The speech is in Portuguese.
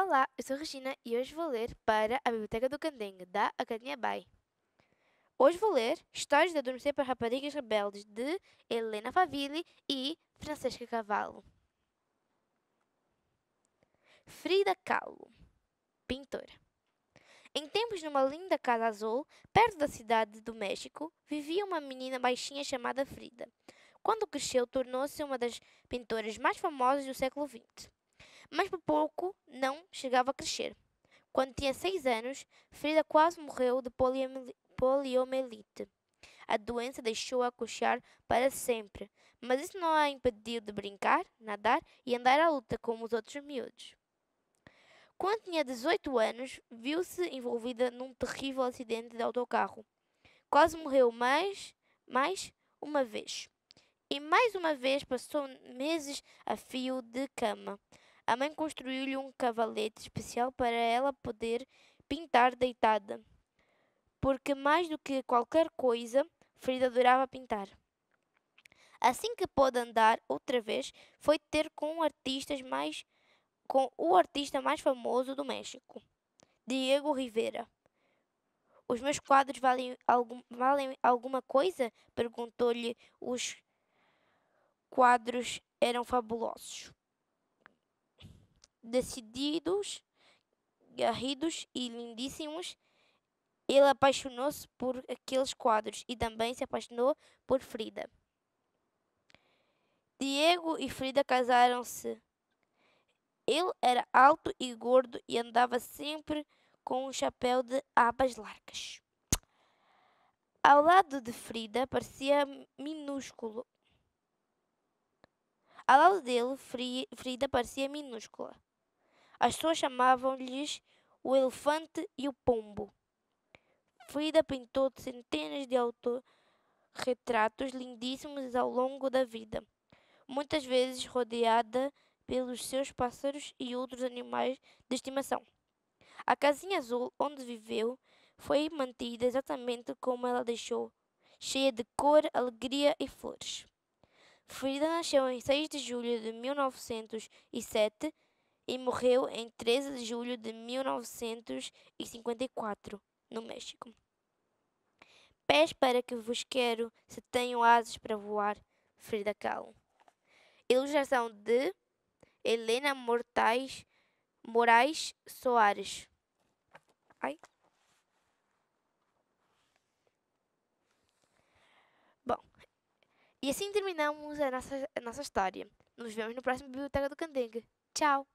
Olá, eu sou Regina e hoje vou ler para a Biblioteca do Candengue, da Academia Bay. Hoje vou ler Histórias de Adormecer para Raparigas Rebeldes, de Helena Favilli e Francesca Cavallo. Frida Kahlo, pintora. Em tempos numa linda casa azul, perto da cidade do México, vivia uma menina baixinha chamada Frida. Quando cresceu, tornou-se uma das pintoras mais famosas do século XX mas por pouco não chegava a crescer. Quando tinha seis anos, Frida quase morreu de poliomielite. A doença deixou-a coxar para sempre, mas isso não a impediu de brincar, nadar e andar à luta como os outros miúdos. Quando tinha 18 anos, viu-se envolvida num terrível acidente de autocarro. Quase morreu mais, mais uma vez. E mais uma vez passou meses a fio de cama, a mãe construiu-lhe um cavalete especial para ela poder pintar deitada, porque mais do que qualquer coisa, Frida adorava pintar. Assim que pôde andar outra vez, foi ter com artistas mais com o artista mais famoso do México, Diego Rivera. Os meus quadros valem, algum, valem alguma coisa? perguntou-lhe. Os quadros eram fabulosos decididos, garridos e lindíssimos, ele apaixonou-se por aqueles quadros e também se apaixonou por Frida. Diego e Frida casaram-se. Ele era alto e gordo e andava sempre com um chapéu de abas largas. Ao lado de Frida parecia minúsculo. Ao lado dele, Frida parecia minúscula. As pessoas chamavam-lhes o elefante e o pombo. Frida pintou centenas de autorretratos lindíssimos ao longo da vida, muitas vezes rodeada pelos seus pássaros e outros animais de estimação. A casinha azul onde viveu foi mantida exatamente como ela deixou, cheia de cor, alegria e flores. Frida nasceu em 6 de julho de 1907 e morreu em 13 de julho de 1954, no México. Pés para que vos quero, se tenho asas para voar, Frida Kahlo. Ilustração de Helena Mortais, Moraes Soares. Ai. Bom, e assim terminamos a nossa, a nossa história. Nos vemos no próximo Biblioteca do Candengue. Tchau!